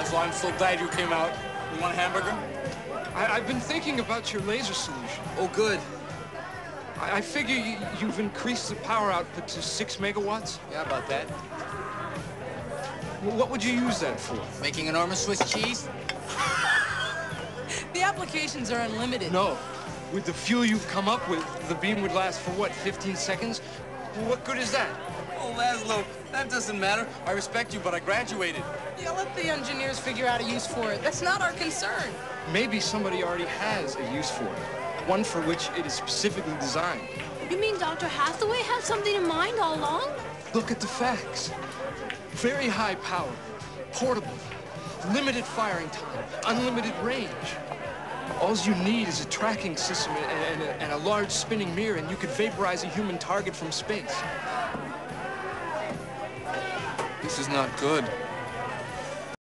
Lazlo, I'm so glad you came out. You want a hamburger? I, have been thinking about your laser solution. Oh, good. I, I figure you, you've increased the power output to six megawatts. Yeah, about that. Well, what would you use that for? Making enormous Swiss cheese? the applications are unlimited. No. With the fuel you've come up with, the beam would last for, what, 15 seconds? Well, what good is that? Oh, Lazlo, that doesn't matter. I respect you, but I graduated. Yeah, let the engineers figure out a use for it. That's not our concern. Maybe somebody already has a use for it. One for which it is specifically designed. You mean Dr. Hathaway had something in mind all along? Look at the facts. Very high power, portable, limited firing time, unlimited range. All you need is a tracking system and, and, a, and, a, large spinning mirror, and you could vaporize a human target from space. This is not good.